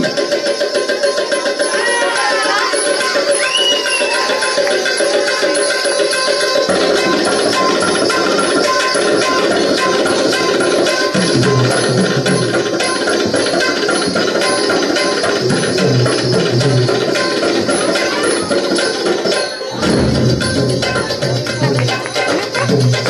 Ano na isa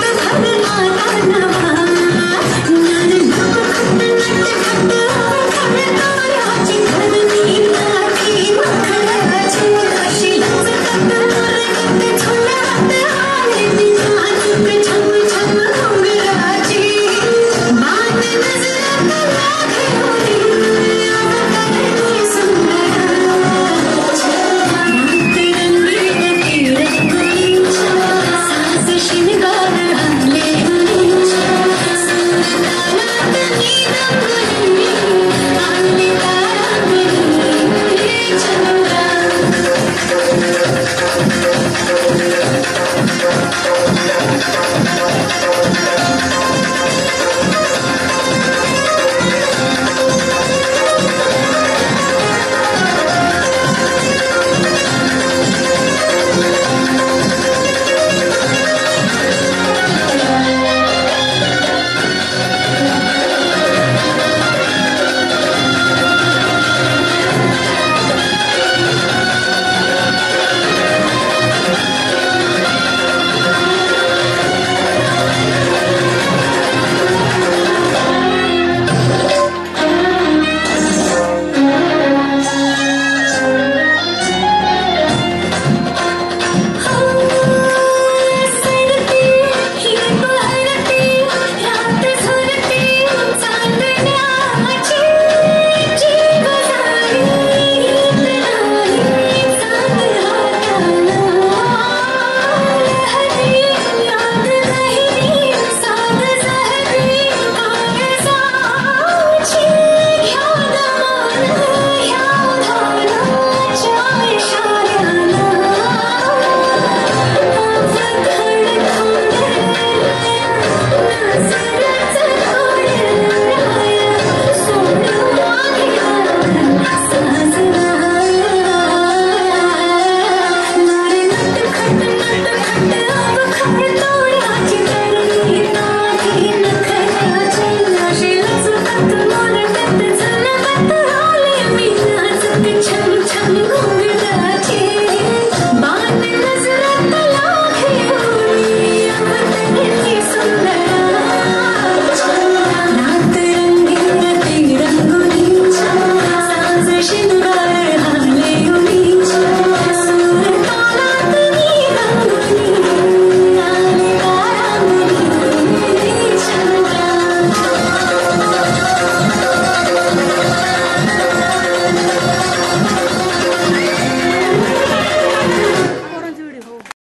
the Yes.